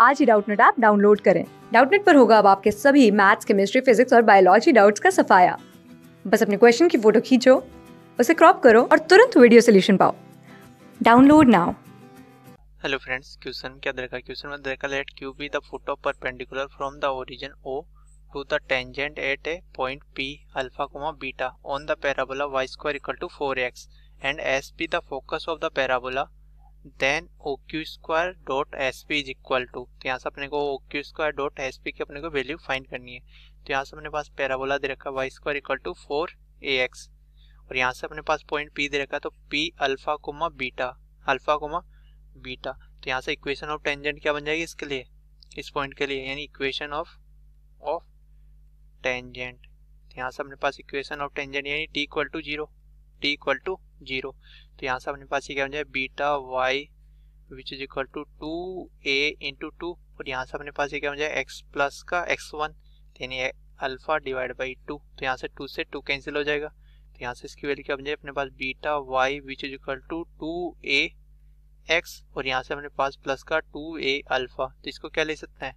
आज ही Doubtnut app download करें। डाउटनेट पर होगा अब आपके सभी मैथ्स, केमिस्ट्री, फिजिक्स और बायोलॉजी डाउट्स का सफाया। बस अपने क्वेश्चन की फ़ोटो खींचो, उसे क्रॉप करो और तुरंत वीडियो सोल्यूशन पाओ। Download now. Hello friends, question क्या का क्वेश्चन में का let Q be the foot of perpendicular from the origin O, to the tangent at a point P, alpha comma beta, on the parabola y square equal to 4x and s be the focus of the parabola then O Q square dot S P is equal to तो यहाँ से अपने को O Q square dot S P की अपने को value find करनी है। तो यहाँ से अपने पास पैराबोला दे रखा है Y square equal to four A X और यहाँ से अपने पास पॉइंट पी दे रखा है तो P alpha comma beta alpha comma beta तो यहाँ से इक्वेशन ऑफ़ टेंजेंट क्या बन जाएगी इसके लिए? इस पॉइंट के लिए, यानी इक्वेशन ऑफ़ ऑफ़ टेंजेंट यहाँ से अपने पास इक्वेशन ऑफ़ टेंजेंट यानी T equal to zero T equal to zero तो यहाँ से अपने पास ये क्या बन जाए? Beta Y which is equal to two A into two और यहाँ से अपने पास ये क्या बन जाए? एक्स प्लस का एक्स वन यानी अल्फ़ा डिवाइड बाई टू तो यहाँ से टू से टू कैंसिल हो जाएगा. तो यहाँ से इसकी वैल्यू क्या बन जाए? अपने पास beta Y which is equal to two A X और यहाँ से अपने पास प्लस का टू ए अल्फ़ा तो इसको क्या ले सकते हैं?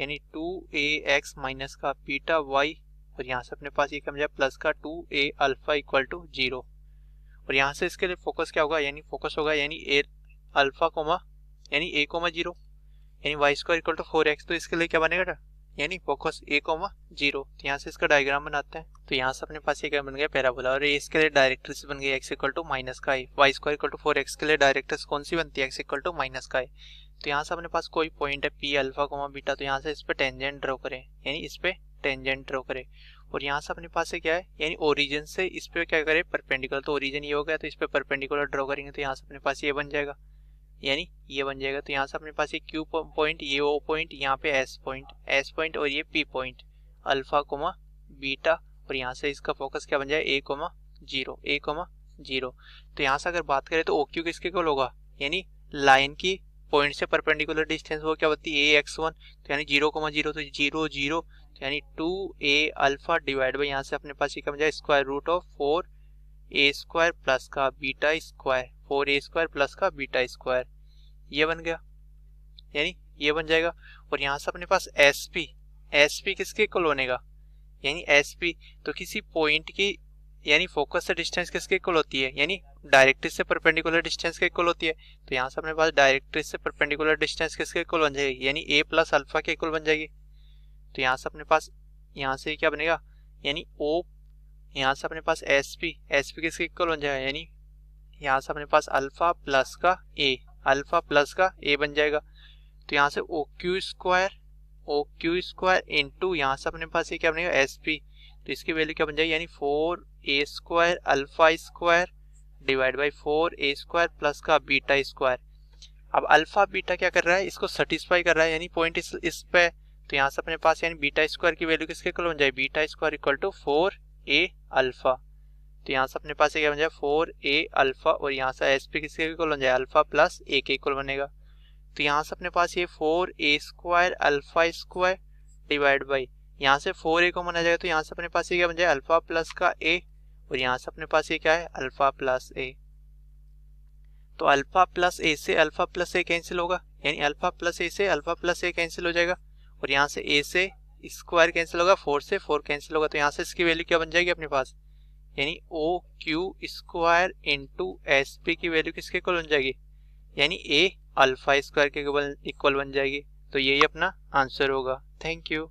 यानी टू ए एक्स माइनस का बीटा वाई और यहाँ से अपने पास ये क्या बन जाए प्लस का two A alpha equal to zero और यहाँ से इसके लिए फोकस क्या होगा? यानी फोकस होगा यानी ए अल्फ़ा कोमा यानी ए कोमा ज़ीरो यानी Y square equal to four X तो इसके लिए क्या बनेगा यानी फोकस ए कोमा ज़ीरो तो यहाँ से इसका डायग्राम बनाते हैं। तो यहाँ से अपने पास ये क्या बन गया? पैराबोला और इसके लिए डायरेक्ट्रिस बन गई एक्स इक्वल टू माइनस का I Y square equal to four X के लिए डायरेक्ट्रिस कौन सी बनती है? एक्स इक्वल टू माइनस का आई तो यहाँ से अपने पास कोई पॉइंट है पी अल्फ़ा कोमा बीटा तो यहाँ से इस पर टेंजेंट ड्रॉ करें। यानी इस पे टेंजेंट ड्रॉ करें। और यहाँ से अपने पास से क्या है? यानी ओरिजिन से इस पे क्या करें? परपेंडिकुलर तो ओरिजिन ये हो गया तो इस पे परपेंडिकुलर ड्रॉ करेंगे तो यहाँ से अपने पास ये बन जाएगा। यानी ये बन जाएगा तो यहाँ से अपने पास ये क्यू पॉइंट ये ओ पॉइंट यहाँ पे एस पॉइंट एस पॉइंट और ये P point alpha comma beta और यहाँ से इसका फोकस क्या बन जाए? A comma zero A comma zero तो यहाँ से अगर बात करें तो ओ क्यू किसके कॉल होगा? यानी लाइन की पॉइंट से परपेंडिकुलर डिस्टेंस वो क्या होती है? ए एक्स वन तो यानी ज़ीरो कोमा ज़ीरो तो ज़ीरो ज़ीरो यानी two A alpha divide by यहाँ से अपने पास ये क्या जाए square root of four A square plus का beta square four A square plus का बीटा स्क्वायर ये बन गया। यानी ये बन जाएगा। और यहाँ से अपने पास एस पी एस पी किसके इक्वल बनेगा यानी एस पी तो किसी पॉइंट की यानी फोकस से डिस्टेंस किसके इक्वल होती है? यानी डायरेक्ट्रिस से परपेंडिकुलर डिस्टेंस के इक्वल होती है। तो यहाँ से अपने पास डायरेक्ट्रिस से परपेंडिकुलर डिस्टेंस किसके इक्वल बन जाएगी? यानी ए प्लस अल्फ़ा के इक्वल बन जाएगी। तो यहाँ से अपने पास, यहाँ से क्या बनेगा? यानी ओ यहाँ से अपने पास एस पी एस पी किसके इक्वल बन जाएगा? यानी यहाँ से अपने पास अल्फ़ा प्लस का ए अल्फ़ा प्लस का ए बन जाएगा। तो यहाँ से O Q square O Q square into यहाँ से अपने पास ये क्या बनेगा? एस पी तो इसकी वैल्यू क्या बन जाएगी? यानी four A square alpha square divide by four A square plus का बीटा स्क्वायर अब अल्फ़ा बीटा क्या कर रहा है? इसको सेटिस्फाई कर रहा है। यानी पॉइंट इस, इस पे। तो यहाँ से अपने पास यानी बीटा स्क्वायर की वैल्यू किसके इक्वल बन जाए beta square equal to four A alpha तो यहाँ से अपने पास क्या बन जाए फोर ए अल्फ़ा और यहाँ से एस पी किसके इक्वल बन जाए अल्फ़ा प्लस ए के इक्वल बनेगा। तो यहाँ से अपने पास ये four A square alpha square divide by यहाँ से फोर ए को माना जाएगा तो यहाँ से अपने पास ये क्या बन जाए? अल्फ़ा प्लस का ए, और यहाँ से अपने पास ये क्या है? Alpha plus A. तो अल्फ़ा प्लस ए से अल्फ़ा प्लस ए कैंसिल होगा। यानी अल्फ़ा प्लस ए से अल्फ़ा प्लस ए कैंसिल हो जाएगा, और यहाँ से ए से स्क्वायर कैंसिल होगा, फोर से फोर कैंसिल होगा। तो यहाँ से इसकी वैल्यू क्या बन जाएगी अपने पास? यानी O Q square into S P की वैल्यू किसके इक्वल बन जाएगी? यानी ए अल्फ़ा स्क्वायर के इक्वल बन जाएगी। तो यही अपना आंसर होगा। Thank you.